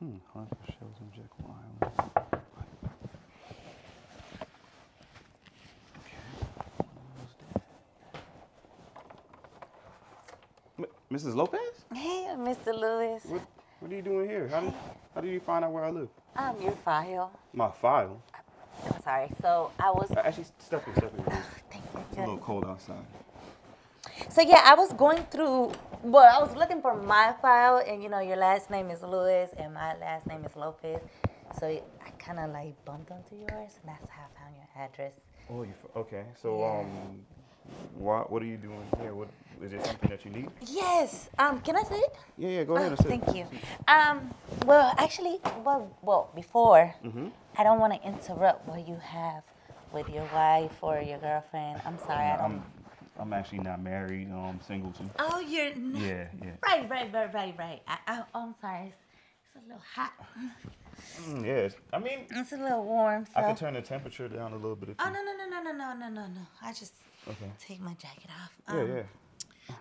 Hmm, Haunted Shells on Jekyll Island. Okay. what was that? M- Mrs. Lopez? Hey, Mr. Lewis. What, what are you doing here? How did, how did you find out where I live? Um, your file. My file. I'm sorry. So I was. Actually, step in, step in. It's Thank a little cold outside. So yeah, I was going through. Well, I was looking for my file, and you know, your last name is Lewis, and my last name is Lopez. So I kind of like bumped onto yours, and that's how I found your address. Oh, you okay? So, Yeah. um, what what are you doing here? What is there something that you need? Yes. Um, can I sit? Yeah, yeah. Go ahead Oh, and sit. thank you. Um, well, actually, well, well, before, Mm-hmm. I don't want to interrupt what you have with your wife or your girlfriend. I'm sorry, I don't. I'm I'm actually not married. Um, single too. Oh, you're. N- Yeah, yeah. Right, right, right, right, right. I, I, oh, I'm sorry. It's, it's a little hot. Mm, yes. I mean, It's a little warm. So. I can turn the temperature down a little bit if Oh you. no no no no no no no no no! I just Okay. take my jacket off. Yeah, Um, yeah.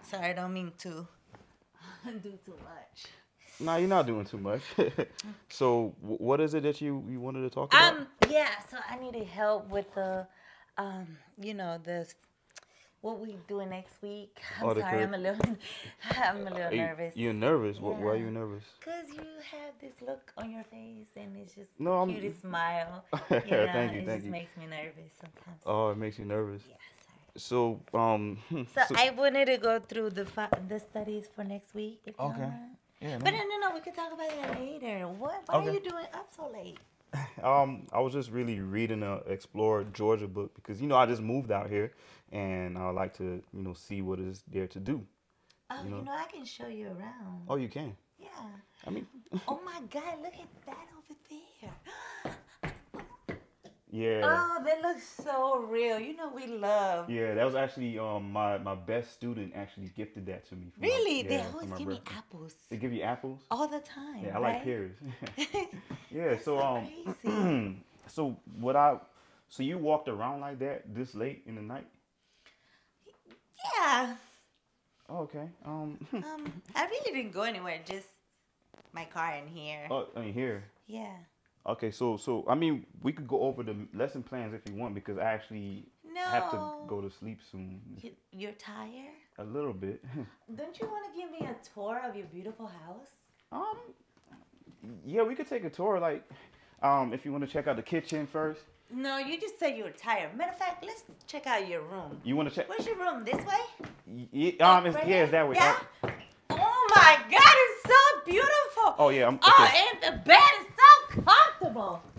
Sorry, I don't mean to do too much. Nah, you're not doing too much. so, wh- what is it that you you wanted to talk about? Um, yeah. So I needed help with the, um, you know, the what we doing next week. I'm Oh, sorry, I'm a little, I'm a little Are you- nervous. You're nervous. Wh- Why are you nervous? Cause you have this look on your face, and it's just No, I'm- cutest smile. You know, you, It thank just you. makes me nervous sometimes. Oh, it makes you nervous. Yeah, sorry. So, um. hmm, So, I wanted to go through the the studies for next week. You Okay. yeah, But no. no, no, no. We can talk about that later. What? Why Okay. are you doing up so late? Um, I was just really reading a Explore Georgia book because you know I just moved out here, and I like to you know see what is there to do. Oh, you know- know, I can show you around. Oh, you can. Yeah. I mean, Oh my God! Look at that over there. Yeah, Oh, that looks so real. You know we love. yeah. That was actually um my my best student actually gifted that to me. for my- Really? they yeah, for always my give me apples They give you apples. all the time. Yeah, I like pears. yeah. So so um, crazy. so what I so you walked around like that this late in the night? Yeah. Oh, okay. Um. Um, I really didn't go anywhere. Just my car in here. oh, I mean here. Yeah. Okay, so so I mean we could go over the lesson plans if you want because I actually have to go to sleep soon. You, you're tired? A little bit. Don't you want to give me a tour of your beautiful house? um yeah, we could take a tour like um if you want to check out the kitchen first. No, you just said you were tired. Matter of fact, let's check out your room. You want to check Where's your room? This way? y- y- um it's, Right yeah, it's that way. Yeah. Oh my God, it's so beautiful. oh yeah, I'm Oh, and the bed incredible.